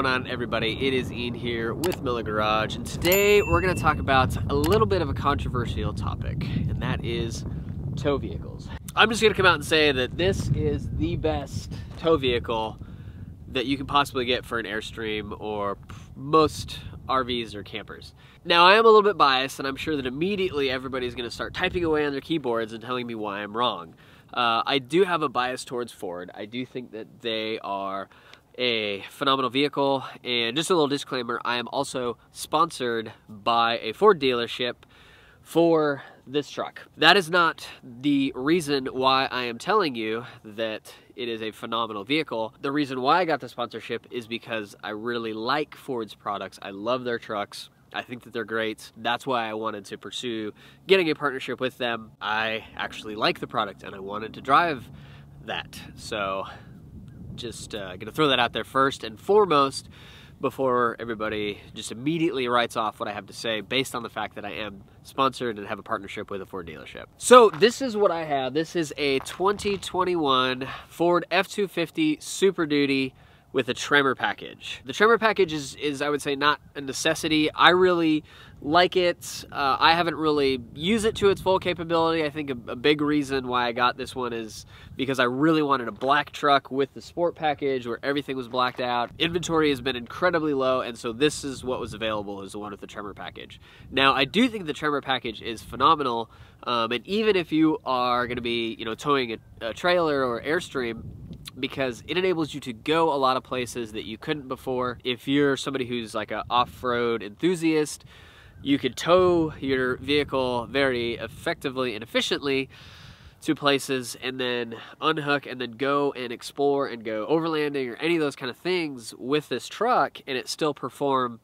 Going on everybody? It is Ian here with Miller Garage and today we're going to talk about a little bit of a controversial topic and that is tow vehicles. I'm just going to come out and say that this is the best tow vehicle that you can possibly get for an Airstream or most RVs or campers. Now I am a little bit biased and I'm sure that immediately everybody's going to start typing away on their keyboards and telling me why I'm wrong. Uh, I do have a bias towards Ford. I do think that they are a phenomenal vehicle. And just a little disclaimer, I am also sponsored by a Ford dealership for this truck. That is not the reason why I am telling you that it is a phenomenal vehicle. The reason why I got the sponsorship is because I really like Ford's products. I love their trucks. I think that they're great. That's why I wanted to pursue getting a partnership with them. I actually like the product and I wanted to drive that. So just uh, gonna throw that out there first and foremost before everybody just immediately writes off what I have to say based on the fact that I am sponsored and have a partnership with a Ford dealership. So this is what I have. This is a 2021 Ford F-250 Super Duty with a Tremor package. The Tremor package is, is I would say, not a necessity. I really like it. Uh, I haven't really used it to its full capability. I think a, a, big reason why I got this one is because I really wanted a black truck with the sport package where everything was blacked out. Inventory has been incredibly low and so this is what was available is the one with the Tremor package. Now I do think the Tremor package is phenomenal um, and even if you are going to be you know towing a, a trailer or Airstream because it enables you to go a lot of places that you couldn't before. If you're somebody who's like an off-road enthusiast, you could tow your vehicle very effectively and efficiently to places and then unhook and then go and explore and go overlanding or any of those kind of things with this truck and it still perform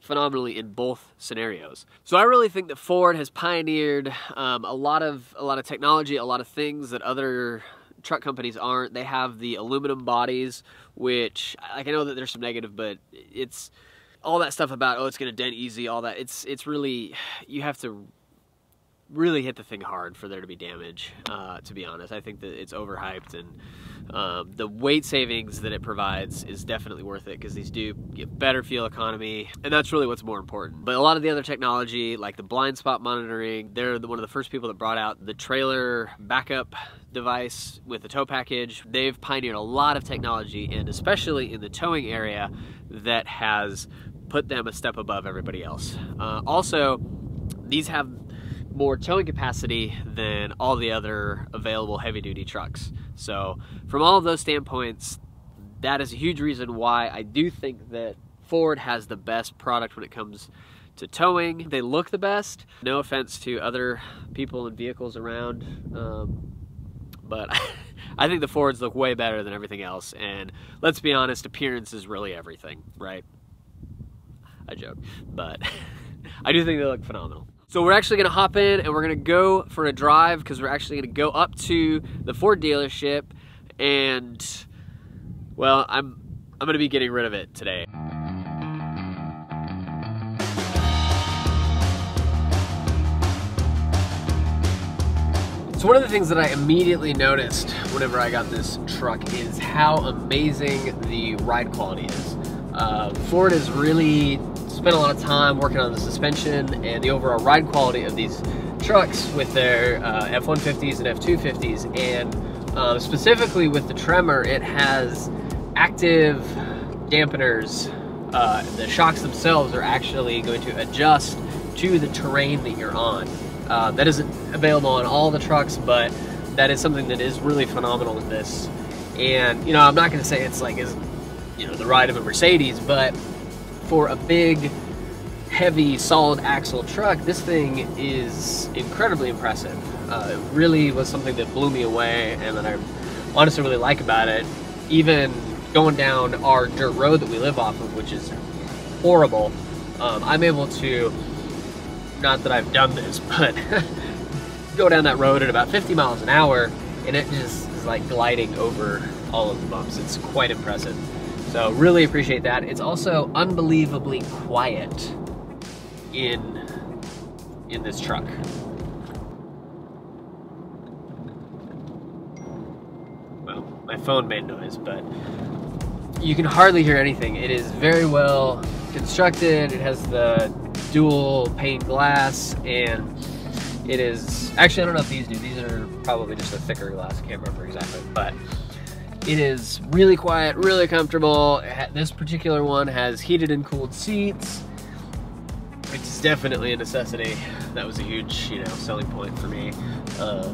phenomenally in both scenarios. So I really think that Ford has pioneered um, a lot of a lot of technology, a lot of things that other truck companies aren't. They have the aluminum bodies, which like I know that there's some negative, but it's all that stuff about oh it's gonna dent easy, all that. It's it's really you have to really hit the thing hard for there to be damage. Uh, to be honest, I think that it's overhyped and um, the weight savings that it provides is definitely worth it because these do get better fuel economy and that's really what's more important. But a lot of the other technology like the blind spot monitoring, they're the, one of the first people that brought out the trailer backup device with the tow package. They've pioneered a lot of technology and especially in the towing area that has put them a step above everybody else. Uh, also, these have more towing capacity than all the other available heavy duty trucks. So from all of those standpoints, that is a huge reason why I do think that Ford has the best product when it comes to towing. They look the best. No offense to other people and vehicles around, um, but I think the Fords look way better than everything else. And let's be honest, appearance is really everything, right? I joke, but I do think they look phenomenal. So we're actually gonna hop in and we're gonna go for a drive because we're actually gonna go up to the Ford dealership and well, I'm I'm gonna be getting rid of it today. So one of the things that I immediately noticed whenever I got this truck is how amazing the ride quality is. Uh, Ford has really spent a lot of time working on the suspension and the overall ride quality of these trucks with their uh, F-150s and F-250s and uh, specifically with the Tremor it has active dampeners uh, the shocks themselves are actually going to adjust to the terrain that you're on. Uh, that isn't available on all the trucks but that is something that is really phenomenal with this. And you know I'm not going to say it's like is you know the ride of a Mercedes but for a big, heavy, solid axle truck, this thing is incredibly impressive. Uh, it really was something that blew me away and that I honestly really like about it. Even going down our dirt road that we live off of, which is horrible, um, I'm able to, not that I've done this, but go down that road at about 50 miles an hour and it just is like gliding over all of the bumps. It's quite impressive. So really appreciate that. It's also unbelievably quiet in, in this truck. Well, my phone made noise, but you can hardly hear anything. It is very well constructed. It has the dual pane glass and it is actually I don't know if these do. These are probably just a thicker glass. I can't remember exactly, but it is really quiet, really comfortable. This particular one has heated and cooled seats, is definitely a necessity. That was a huge, you know, selling point for me uh,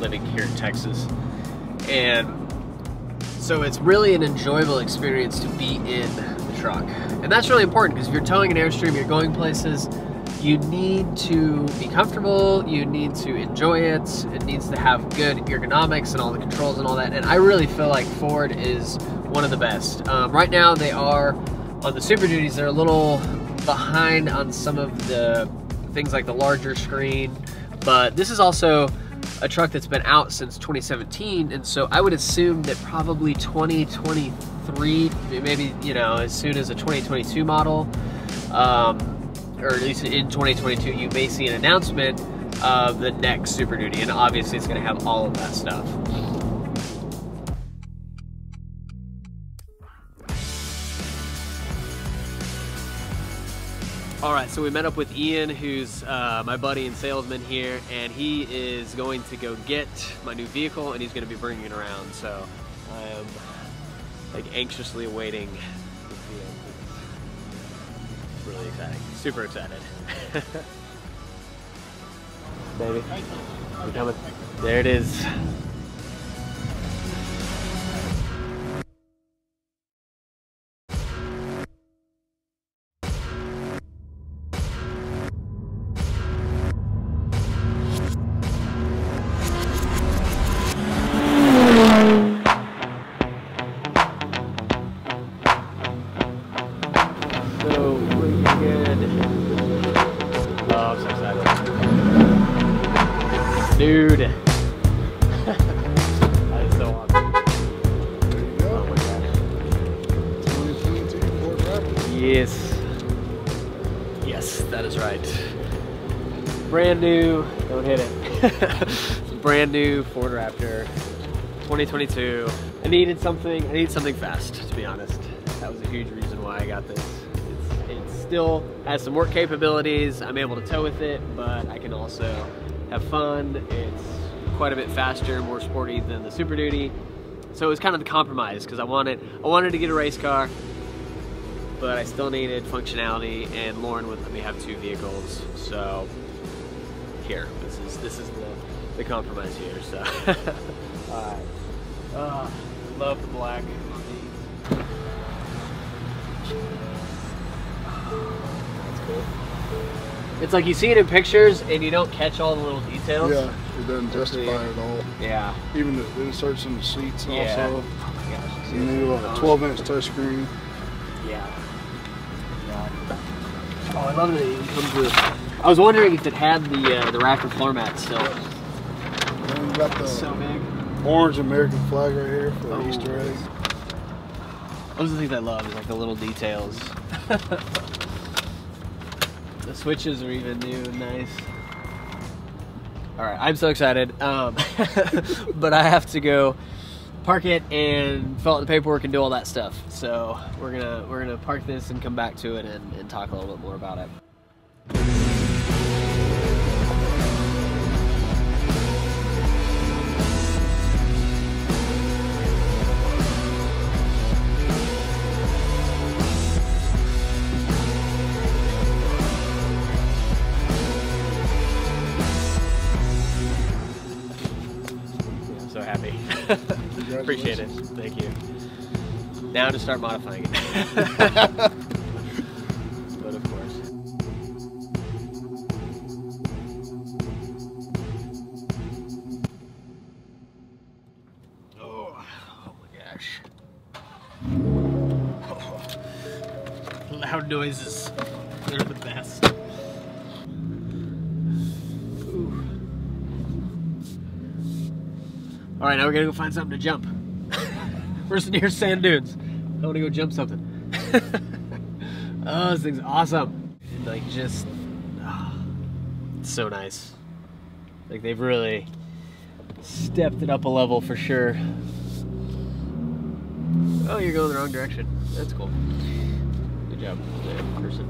living here in Texas. And so it's really an enjoyable experience to be in the truck. And that's really important because if you're towing an Airstream, you're going places, you need to be comfortable, you need to enjoy it, it needs to have good ergonomics and all the controls and all that, and I really feel like Ford is one of the best. Um, right now they are, on the Super Duties, they're a little behind on some of the things like the larger screen, but this is also a truck that's been out since 2017, and so I would assume that probably 2023, maybe, you know, as soon as a 2022 model, um, or at least in 2022, you may see an announcement of the next Super Duty, and obviously it's going to have all of that stuff. All right, so we met up with Ian, who's uh, my buddy and salesman here, and he is going to go get my new vehicle, and he's going to be bringing it around. So I am like anxiously awaiting really exciting. Super excited. Baby, you coming? There it is. Dude. that is so awesome. Oh my god. Yes. Yes, that is right. Brand new, don't hit it. brand new Ford Raptor 2022. I needed something, I needed something fast, to be honest. That was a huge reason why I got this. It still has some work capabilities. I'm able to tow with it, but I can also have fun. It's quite a bit faster, more sporty than the Super Duty. So it was kind of the compromise because I wanted I wanted to get a race car, but I still needed functionality, and Lauren would let me have two vehicles. So here, this is this is the, the compromise here. So right, uh, love the black. That's cool. It's like you see it in pictures and you don't catch all the little details. Yeah, it doesn't justify it at all. Yeah. Even the inserts in the seats yeah. also. Oh my gosh. New uh, 12 inch touchscreen. Yeah. yeah. Oh, I love that it comes with. I was wondering if it had the uh, the Raptor floor mat still. And you got the so big. orange American flag right here for the Oh. Easter egg. Those are the things I love, is like the little details. the switches are even new nice. All right, I'm so excited. Um, but I have to go park it and fill out the paperwork and do all that stuff. So we're gonna we're gonna park this and come back to it and, and talk a little bit more about it. Appreciate it. Thank you. Now to start modifying it. but of course. Oh, oh my gosh. Oh. Loud noises. They're the best. Ooh. All right, now we're gonna go find something to jump. Where's near sand dunes? I want to go jump something. oh, this thing's awesome. And like just, ah, it's so nice. Like they've really stepped it up a level for sure. Oh, you're going the wrong direction. That's cool. Good job, person.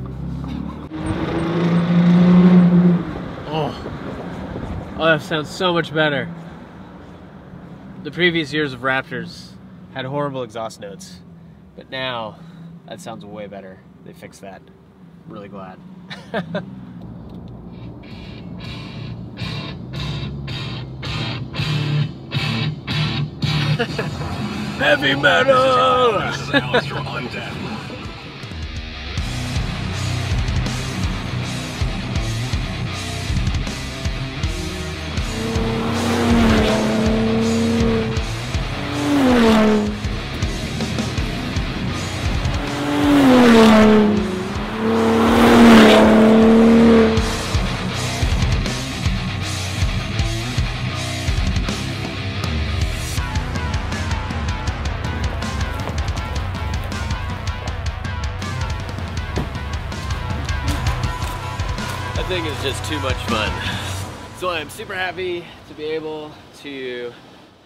Oh. Oh, that sounds so much better. The previous years of Raptors had horrible exhaust notes, but now that sounds way better. They fixed that. I'm really glad. Heavy metal! Thing is just too much fun. So I'm super happy to be able to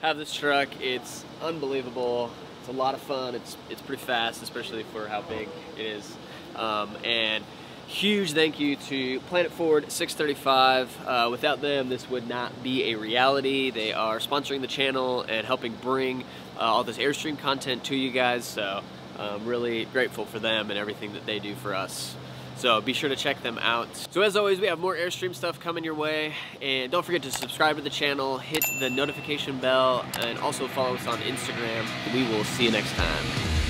have this truck. It's unbelievable. It's a lot of fun. It's it's pretty fast, especially for how big it is. Um, and huge thank you to Planet Ford 635. Uh, without them, this would not be a reality. They are sponsoring the channel and helping bring uh, all this Airstream content to you guys. So I'm really grateful for them and everything that they do for us. So be sure to check them out. So as always, we have more Airstream stuff coming your way. And don't forget to subscribe to the channel, hit the notification bell, and also follow us on Instagram. We will see you next time.